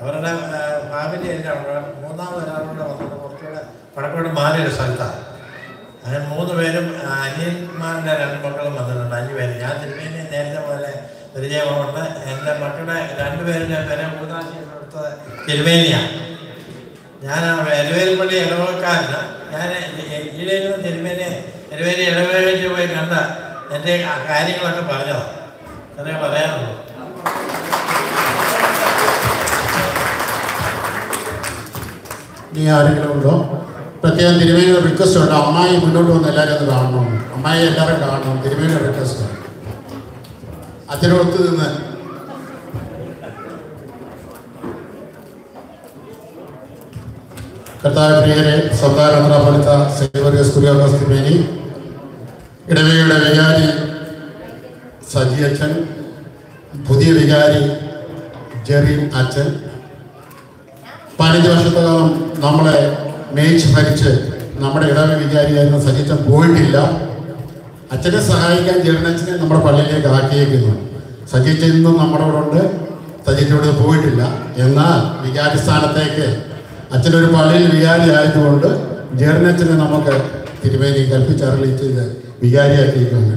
അവരുടെ ഫാമിലി എല്ലാം മൂന്നാമത് ഒരാളുടെ വന്നത് കുറച്ചുകൂടെ പടക്കോട് മാറിയൊരു സ്ഥലത്താണ് അങ്ങനെ മൂന്ന് പേരും അനിയന്മാരുടെ രണ്ട് മക്കളും വന്നിട്ടുണ്ട്. അഞ്ച് പേര്. ഞാൻ തിരുമേനി നേരത്തെ പോലെ പരിചയമുണ്ട്. എന്റെ മക്കളുടെ രണ്ടുപേരുടെ പേരെ മൂന്നാഴ്ച തിരുമേനിയാണ് ഞാൻ എലുവേൽപ്പള്ളി ഇടവക്കാരനാണ് ഇടവക്കാരന് ഞാൻ ഈടേലും തിരുമേനി എരുവേലി ഇടവേലിച്ച് പോയി കണ്ട എന്റെ കാര്യങ്ങളൊക്കെ പറഞ്ഞോ? അതേ പറയാറുള്ളൂ ഇനി ആരെങ്കിലും ഉണ്ടോ? പ്രത്യേകം തിരുമേനിയുടെ റിക്വസ്റ്റ് ഉണ്ട്. അമ്മായി മുന്നോട്ട് വന്ന് എല്ലാവരും ഒന്ന് കാണണം. അമ്മായി എല്ലാവരും കാണണം. തിരുമേനിയുടെ റിക്വസ്റ്റ് അതിനോടത്ത് നിന്ന് കർത്താവ് പ്രിയരെ സ്വന്താരത്ര ഫലിത സേവറിയസ് കുര്യാക്കോസ് തിരുമേനി ഇടവകയുടെ വികാരി സജി അച്ഛൻ പുതിയ വികാരി ജെറിൻ അച്ഛൻ. പതിനഞ്ച് വർഷത്തോളം നമ്മളെ മേയിച്ച് ഭരിച്ച് നമ്മുടെ ഇടവ സജി സജിച്ചൻ പോയിട്ടില്ല. അച്ഛനെ സഹായിക്കാൻ ജെറിനച്ഛനെ നമ്മുടെ പള്ളിയിലേക്ക് ആക്കിയേക്കുന്നു. സജിച്ചൻ ഇന്നും നമ്മുടെ കൂടെ ഉണ്ട്. സജിച്ചോട് പോയിട്ടില്ല. എന്നാൽ വികാരി സ്ഥാനത്തേക്ക് അച്ഛനൊരു പള്ളിയിൽ വികാരി ആയതുകൊണ്ട് ജെറിനച്ഛനെ നമുക്ക് തിരുമേനി കൽപ്പിച്ചറിയിച്ച് ഇത് വികാരിയാക്കിയിരിക്കുന്നു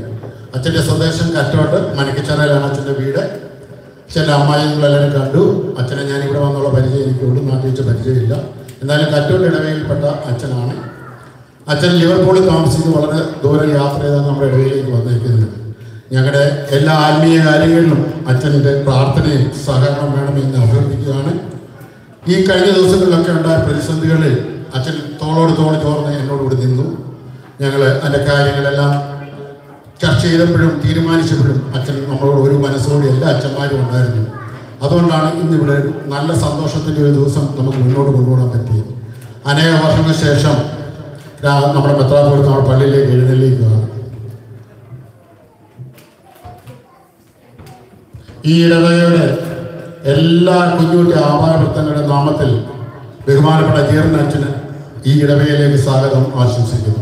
അച്ഛന്റെ സ്വദേശം കറ്റോട്ട് മനക്കിച്ചറയിലാണ് അച്ഛന്റെ വീട്. അച്ഛന്റെ അമ്മായി എല്ലാവരും കണ്ടു. അച്ഛനെ ഞാൻ ഇവിടെ വന്നുള്ള പരിചയം എനിക്ക് ഇവിടെ നാട്ടിൽ വെച്ച് പരിചയമില്ല. എന്നാലും കറ്റോട്ട് ഇടവയിൽപ്പെട്ട അച്ഛനാണ്. അച്ഛൻ ലിവർപൂളിൽ താമസിച്ച് വളരെ ദൂരം യാത്ര ചെയ്താണ് നമ്മുടെ ഇടവേലേക്ക് വന്നിരിക്കുന്നത് ഞങ്ങളുടെ എല്ലാ ആത്മീയ കാര്യങ്ങളിലും അച്ഛന്റെ പ്രാർത്ഥനയും സഹകരണം വേണമെന്ന് അഭ്യർത്ഥിക്കുകയാണ്. ഈ കഴിഞ്ഞ ദിവസങ്ങളിലൊക്കെ ഉണ്ടായ പ്രതിസന്ധികളിൽ അച്ഛൻ തോളോട് തോൾ ചോർന്ന് എന്നോടുകൂടി നിന്നു. ഞങ്ങൾ അതിന്റെ കാര്യങ്ങളെല്ലാം ചർച്ച ചെയ്തപ്പോഴും തീരുമാനിച്ചപ്പോഴും അച്ഛൻ നമ്മളോട് ഒരു മനസ്സോടെ എല്ലാ അച്ഛന്മാരും ഉണ്ടായിരുന്നു. അതുകൊണ്ടാണ് ഇന്നിവിടെ നല്ല സന്തോഷത്തിന്റെ ഒരു ദിവസം നമുക്ക് മുന്നോട്ട് കൊണ്ടുപോകാൻ പറ്റിയത്. അനേക വർഷങ്ങൾക്ക് ശേഷം നമ്മുടെ മെത്രാപോലി നമ്മുടെ പള്ളിയിലേക്ക് എഴുന്നള്ളിക്കുകയാണ് ഈ ഇടവകയുടെ എല്ലാ കുഞ്ഞുകുട്ടി ആഭാരവൃത്തങ്ങളുടെ നാമത്തിൽ ബഹുമാനപ്പെട്ട ജീർണ അച്ഛന് ഈ ഇടവകയിലേക്ക് സ്വാഗതം ആശംസിക്കുന്നു.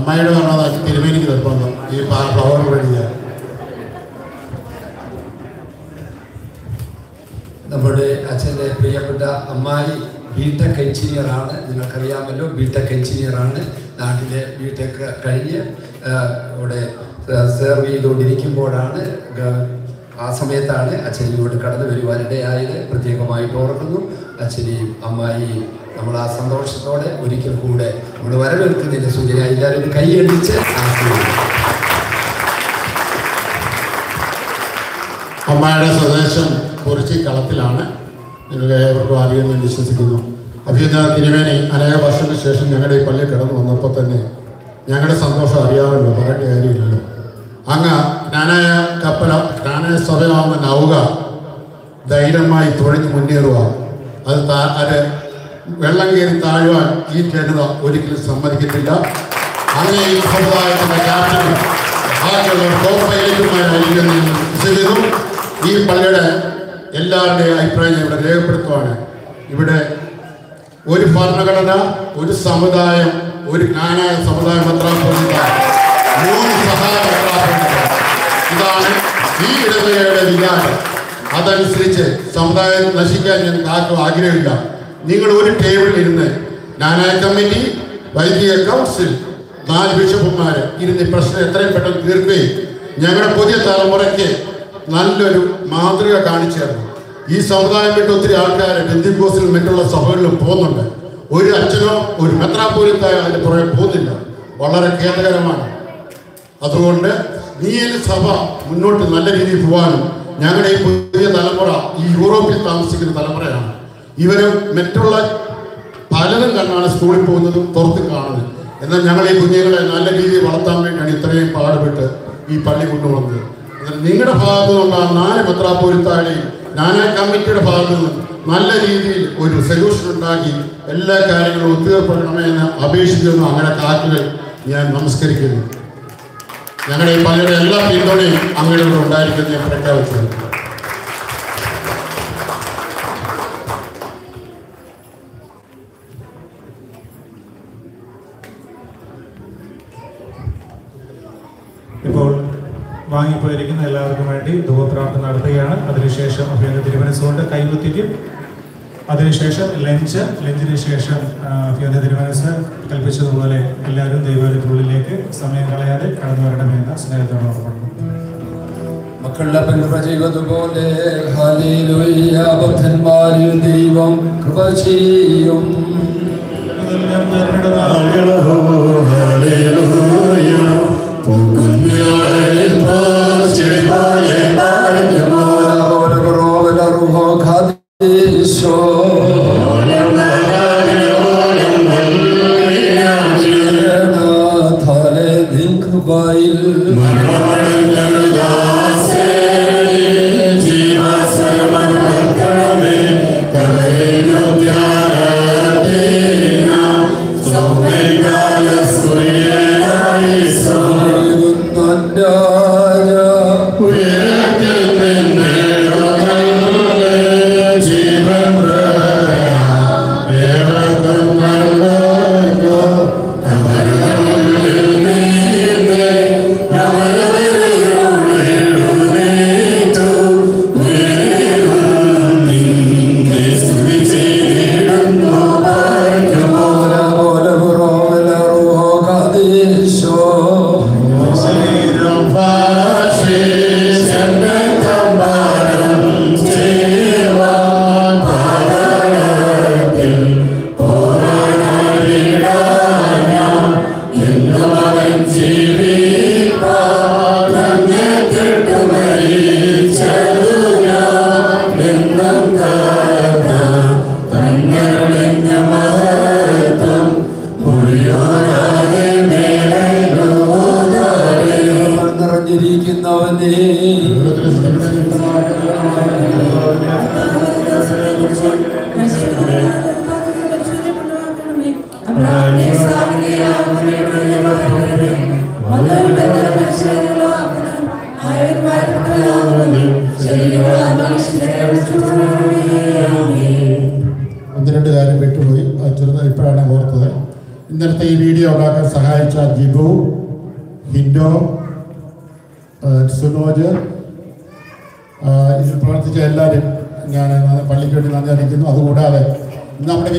അമ്മായിയുടെ പറഞ്ഞത് തിരുമേനിക്ക് നിർബന്ധം ഈ ഫ്ലവർ വഴിയ നമ്മുടെ അച്ഛന്റെ പ്രിയപ്പെട്ട അമ്മായി ബിടെക് എഞ്ചിനീയറാണ് നിങ്ങൾക്കറിയാമല്ലോ ബിടെക് എഞ്ചിനീയറാണ് നാട്ടിലെ ബിടെക് കഴിഞ്ഞ് ഇവിടെ സെർവ് ചെയ്തുകൊണ്ടിരിക്കുമ്പോഴാണ് ആ സമയത്താണ് ഇങ്ങോട്ട് കടന്നു വരുവാനിടയായത്. പ്രത്യേകമായിട്ട് ഓർക്കുന്നു അച്ഛനെയും അമ്മായിയും നമ്മൾ ആ സന്തോഷത്തോടെ ഒരിക്കൽ കൂടെ നമ്മൾ വരവേൽക്കുന്നതിന്റെ സൂചന എല്ലാവരും കൈയടിച്ച് അമ്മയുടെ സ്വദേശം കുറിച്ചി കളത്തിലാണ്. നിങ്ങൾക്ക് ഏവർക്കും അറിയുമെന്ന് വിശ്വസിക്കുന്നു. അഭിനന്ദ തിരുവേനി അനേക വർഷങ്ങൾക്ക് ശേഷം ഞങ്ങളുടെ ഈ പള്ളി കിടന്നു വന്നപ്പോൾ തന്നെ ഞങ്ങളുടെ സന്തോഷം അറിയാമല്ലോ പറയേണ്ട കാര്യമില്ലല്ലോ. അങ്ങ് ജ്ഞാനായ കപ്പല ജ്ഞാനായ സ്വയമാകുന്ന നൗക ധൈര്യമായി തുഴഞ്ഞു മുന്നേറുക. അത് അത് വെള്ളം കയറി താഴുവാൻ ഈ ജനത ഒരിക്കലും സമ്മതിക്കത്തില്ല. അങ്ങനെ ഈ സമുദായത്തിന്റെ ഈ പള്ളിയുടെ എല്ലാവരുടെയും അഭിപ്രായം ഞാൻ ഇവിടെ രേഖപ്പെടുത്തുവാണ്. ഇവിടെ ഒരു ഭരണഘടന ഒരു സമുദായം ഒരു ജ്ഞാനായ സമുദായം ഇതാണ് ഈ ഇടവകയുടെ വികാരം. അതനുസരിച്ച് സമുദായം നശിക്കാൻ ഞങ്ങൾക്ക് ആർക്കും ആഗ്രഹമില്ല. നിങ്ങൾ ഒരു ടേബിളിൽ ഇരുന്ന് നാനായ കമ്മിറ്റി വൈദിക കൗൺസിൽ നാല് ബിഷപ്പുമാർ ഇരുന്ന് പ്രശ്നം എത്രയും പെട്ടെന്ന് തീർക്കുകയും ഞങ്ങളുടെ പുതിയ തലമുറയ്ക്ക് നല്ലൊരു മാതൃക കാണിച്ചു ഈ സമുദായം വിട്ട് ഒത്തിരി ആൾക്കാർ ബന്ധിക്കോസിലും മറ്റുള്ള സഭകളിലും പോകുന്നുണ്ട്. ഒരു അച്ഛനോ ഒരു മെത്രാപോലിത്തായോ അതിന്റെ പുറകെ പോകുന്നില്ല. വളരെ ഖേദകരമാണ്. അതുകൊണ്ട് നീയൽ സഭ മുന്നോട്ട് നല്ല രീതിയിൽ പോകാനും ഞങ്ങളുടെ ഈ പുതിയ തലമുറ ഈ യൂറോപ്പിൽ താമസിക്കുന്ന തലമുറയാണ്. ഇവർ മറ്റുള്ള പലരും കണ്ടാണ് സ്കൂളിൽ പോകുന്നതും പുറത്ത് കാണുന്നത്. എന്നാൽ ഞങ്ങൾ ഈ കുഞ്ഞുങ്ങളെ നല്ല രീതിയിൽ വളർത്താൻ വേണ്ടിയാണ് ഇത്രയും പാടുപെട്ട് ഈ പള്ളി കൊണ്ടുവന്നത്. എന്നാൽ നിങ്ങളുടെ ഭാഗത്തു നിന്നുള്ള നാല് പത്രാപൂരിത്താഴെയും നാനാ കമ്മിറ്റിയുടെ ഭാഗത്തു നിന്നും നല്ല രീതിയിൽ ഒരു സൊല്യൂഷൻ ഉണ്ടാക്കി എല്ലാ കാര്യങ്ങളും ഒത്തുതീർപ്പെടണമേ എന്ന് അപേക്ഷിക്കുന്നു. അങ്ങനെ കാറ്റുകൾ ഞാൻ നമസ്കരിക്കുന്നു. ഞങ്ങളുടെ പള്ളിയുടെ എല്ലാ പിന്തുണയും അങ്ങനെയുള്ള ഉണ്ടായിരിക്കുന്നു ഞാൻ പ്രഖ്യാപിച്ചു വാങ്ങിപ്പോയിരിക്കുന്ന എല്ലാവർക്കും വേണ്ടി ധൂപപ്രാർത്ഥന നടത്തുകയാണ്. അതിനുശേഷം അഭിനന്ദ തിരുമനസ്സുകൊണ്ട് കൈകുത്തിക്കും അതിനുശേഷം ലഞ്ച് ലഞ്ചിന് ശേഷം അഭിനന്ദ തിരുമനസ് കൽപ്പിച്ചതുപോലെ എല്ലാവരും ദൈവത്തിനുള്ളിലേക്ക് സമയം കളയാതെ കടന്നു വരണമെന്ന സ്നേഹത്തോടെ ഓർമ്മപ്പെടുന്നു. മക്കളുടെ പിന്തുണ ചെയ്തതുപോലെ ബദ്ധന്മാരിൽ ദൈവം കൃപ ചെയ്യും. Hare Hare Hare Hare Hallelujah.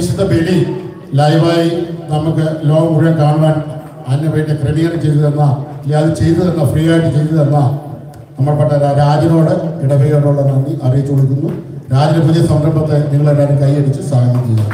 വിശുദ്ധ ബലി ലൈവായി നമുക്ക് ലോകം മുഴുവൻ കാണുവാൻ അതിന് വേണ്ടി ക്രമീകരണം ചെയ്തു തന്ന അത് ചെയ്തു തന്ന ഫ്രീ ആയിട്ട് ചെയ്തു തന്ന നമ്മൾപ്പെട്ട രാജനോട് ഇടവകയോടുള്ള നന്ദി അറിയിച്ചു കൊടുക്കുന്നു. രാജന്റെ പുതിയ സംരംഭത്തെ നിങ്ങളെല്ലാവരും കൈയടിച്ച് സ്വാഗതം ചെയ്യുന്നു.